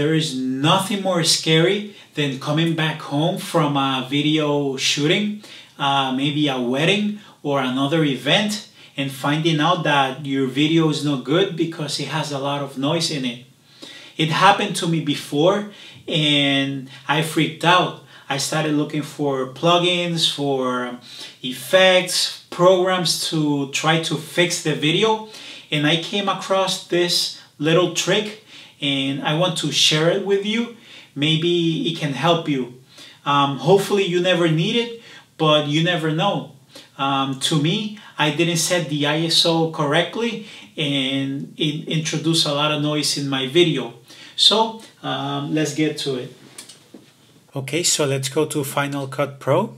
there is nothing more scary than coming back home from a video shooting, uh, maybe a wedding or another event, and finding out that your video is no good because it has a lot of noise in it. It happened to me before and I freaked out. I started looking for plugins, for effects, programs to try to fix the video, and I came across this little trick and I want to share it with you. Maybe it can help you. Um, hopefully, you never need it, but you never know. Um, to me, I didn't set the ISO correctly and it introduced a lot of noise in my video. So um, let's get to it. Okay, so let's go to Final Cut Pro.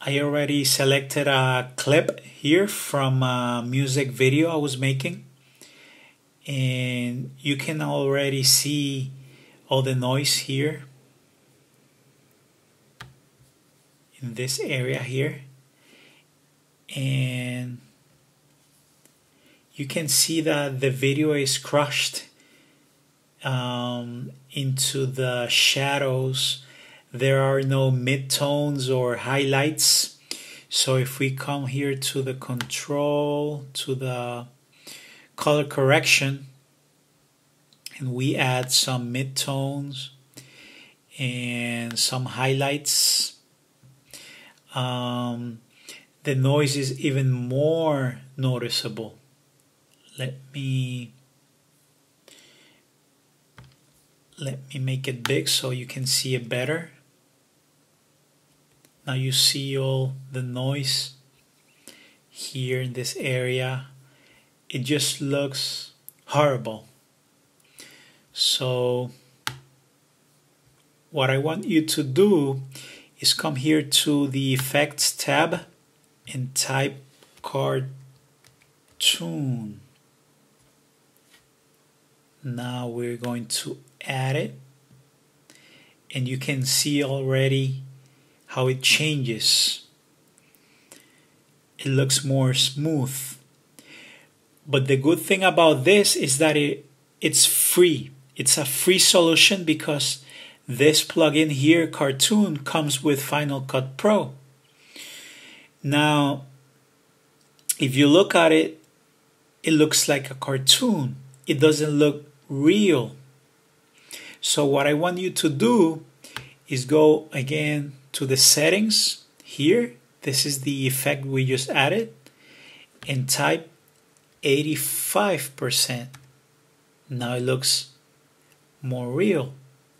I already selected a clip here from a music video I was making and you can already see all the noise here in this area here. And you can see that the video is crushed um, into the shadows. There are no midtones or highlights. So if we come here to the control to the color correction and we add some midtones and some highlights. Um, the noise is even more noticeable. Let me let me make it big so you can see it better. Now you see all the noise here in this area it just looks horrible. So what I want you to do is come here to the effects tab and type cartoon. Now we're going to add it and you can see already how it changes. It looks more smooth. But the good thing about this is that it, it's free. It's a free solution because this plugin here, Cartoon, comes with Final Cut Pro. Now, if you look at it, it looks like a cartoon. It doesn't look real. So what I want you to do is go again to the settings here. This is the effect we just added and type 85%. Now it looks more real.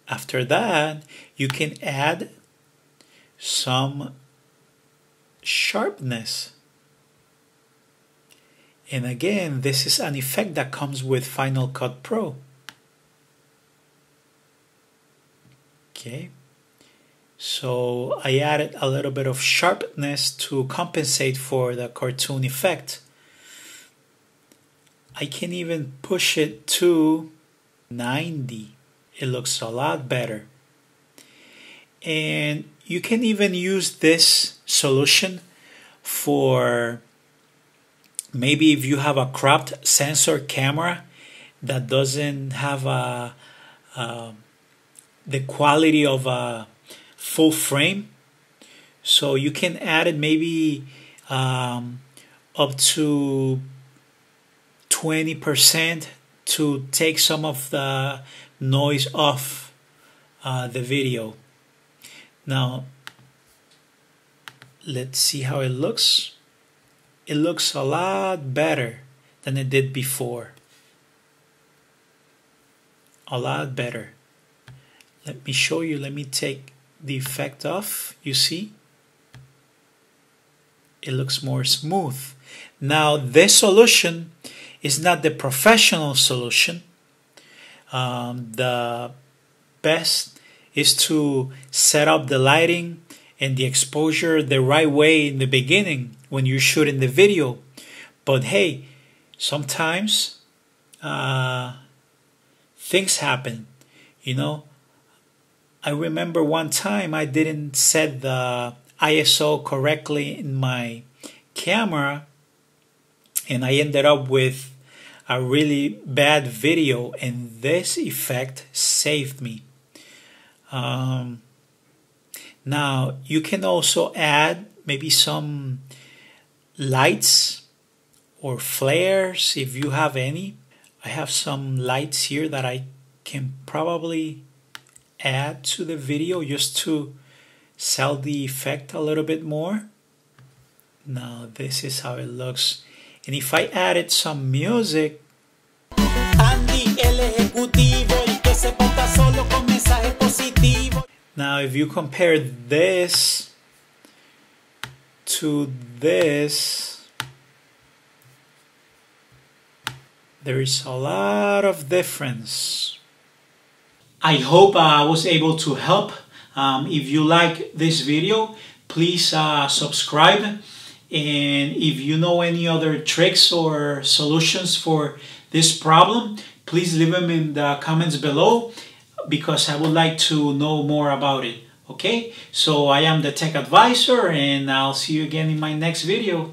After that, you can add some sharpness. And again, this is an effect that comes with Final Cut Pro. Okay, so I added a little bit of sharpness to compensate for the cartoon effect. I can even push it to 90. It looks a lot better. And you can even use this solution for maybe if you have a cropped sensor camera that doesn't have a, uh, the quality of a full frame. So you can add it maybe um, up to 20% to take some of the noise off uh, the video. Now, let's see how it looks. It looks a lot better than it did before. A lot better. Let me show you. Let me take the effect off. You see? It looks more smooth. Now, this solution is not the professional solution. Um, the best is to set up the lighting and the exposure the right way in the beginning when you're shooting the video. But hey, sometimes uh, things happen. You know, I remember one time I didn't set the ISO correctly in my camera and I ended up with a really bad video and this effect saved me. Um, now you can also add maybe some lights or flares if you have any. I have some lights here that I can probably add to the video just to sell the effect a little bit more. Now this is how it looks. And if I added some music, now if you compare this to this, there is a lot of difference. I hope I was able to help. Um, if you like this video, please uh, subscribe. And if you know any other tricks or solutions for this problem, please leave them in the comments below because I would like to know more about it. Okay, so I am the tech advisor and I'll see you again in my next video.